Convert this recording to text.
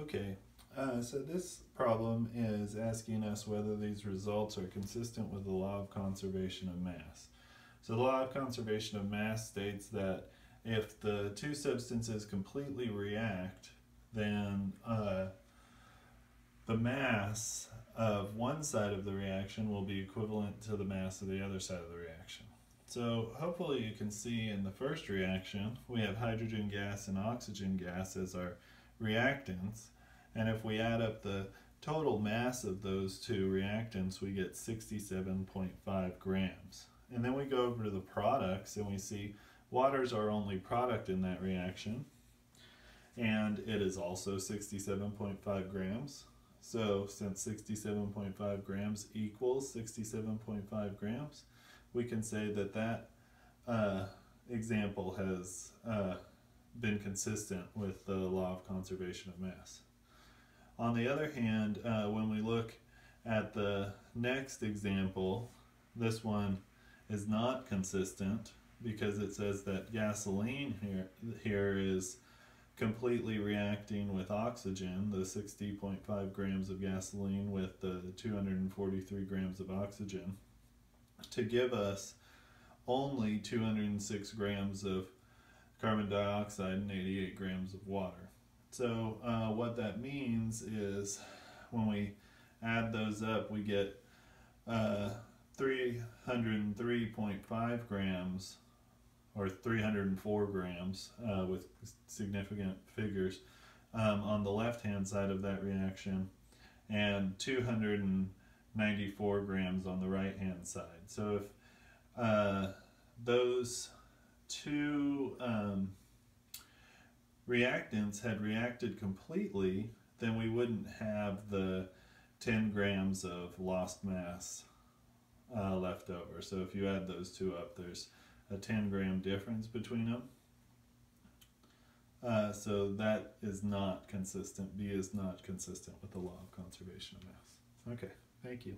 Okay, uh, so this problem is asking us whether these results are consistent with the law of conservation of mass. So the law of conservation of mass states that if the two substances completely react, then uh, the mass of one side of the reaction will be equivalent to the mass of the other side of the reaction. So hopefully you can see in the first reaction, we have hydrogen gas and oxygen gas as our reactants. And if we add up the total mass of those two reactants, we get 67.5 grams. And then we go over to the products and we see water is our only product in that reaction. And it is also 67.5 grams. So since 67.5 grams equals 67.5 grams, we can say that that uh, example has uh, been consistent with the law of conservation of mass. On the other hand, uh, when we look at the next example, this one is not consistent because it says that gasoline here, here is completely reacting with oxygen, the 60.5 grams of gasoline with the 243 grams of oxygen, to give us only 206 grams of carbon dioxide and 88 grams of water. So uh, what that means is when we add those up, we get uh, 303.5 grams or 304 grams uh, with significant figures um, on the left hand side of that reaction and 294 grams on the right hand side. So if uh, those two um, reactants had reacted completely, then we wouldn't have the 10 grams of lost mass uh, left over. So if you add those two up, there's a 10 gram difference between them. Uh, so that is not consistent. B is not consistent with the law of conservation of mass. Okay, thank you.